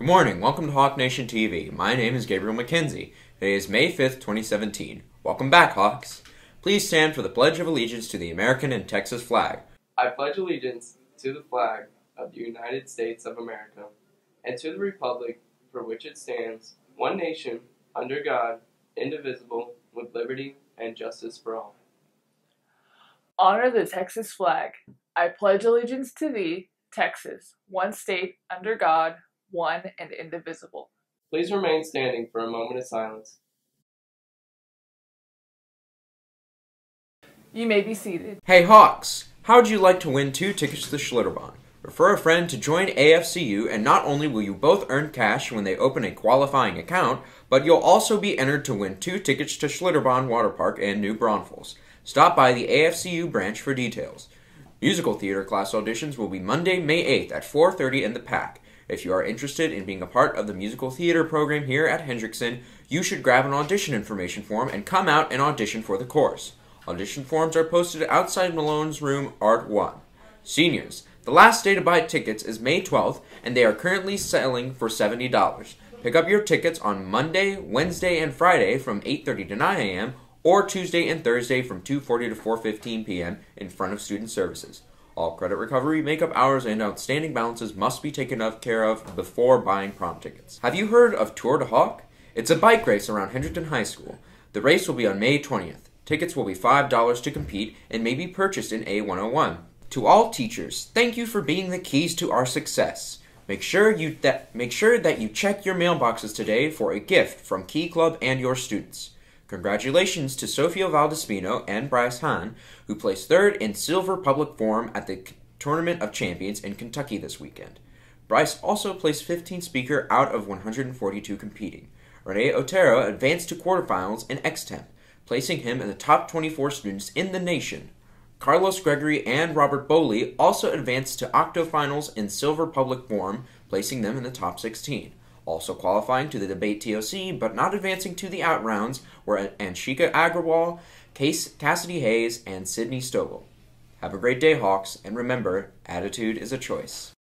morning. Welcome to Hawk Nation TV. My name is Gabriel McKenzie. Today is May 5th, 2017. Welcome back, Hawks. Please stand for the Pledge of Allegiance to the American and Texas flag. I pledge allegiance to the flag of the United States of America and to the republic for which it stands, one nation, under God, indivisible, with liberty and justice for all. Honor the Texas flag. I pledge allegiance to thee, Texas, one state, under God, one and indivisible. Please remain standing for a moment of silence. You may be seated. Hey, Hawks! How'd you like to win two tickets to the Schlitterbahn? Refer a friend to join AFCU, and not only will you both earn cash when they open a qualifying account, but you'll also be entered to win two tickets to Schlitterbahn Water Park and New Braunfels. Stop by the AFCU branch for details. Musical theater class auditions will be Monday, May 8th at 4:30 in the PAC. If you are interested in being a part of the musical theater program here at Hendrickson, you should grab an audition information form and come out and audition for the course. Audition forms are posted outside Malone's room, Art 1. Seniors, the last day to buy tickets is May 12th, and they are currently selling for $70. Pick up your tickets on Monday, Wednesday, and Friday from 8:30 to 9 a.m. or Tuesday and Thursday from 2:40 to 4:15 p.m. in front of Student Services. All credit recovery, makeup hours, and outstanding balances must be taken care of before buying prom tickets. Have you heard of Tour de Hawk? It's a bike race around Hendrickson High School. The race will be on May 20th. Tickets will be $5 to compete and may be purchased in A101. To all teachers, thank you for being the keys to our success. Make sure you that make sure that you check your mailboxes today for a gift from Key Club and your students. Congratulations to Sofia Valdespino and Bryce Hahn, who placed third in Silver Public Forum at the Tournament of Champions in Kentucky this weekend. Bryce also placed 15th speaker out of 142 competing. Rene Otero advanced to quarterfinals in Extemp, placing him in the top 24 students in the nation. Carlos Gregory and Robert Bowley also advanced to octofinals in Silver Public Forum, placing them in the top 16. Also qualifying to the debate TOC, but not advancing to the out rounds, were Anshika Agrawal, Case, Cassidy Hayes, and Sydney Stovall. Have a great day, Hawks, and remember, attitude is a choice.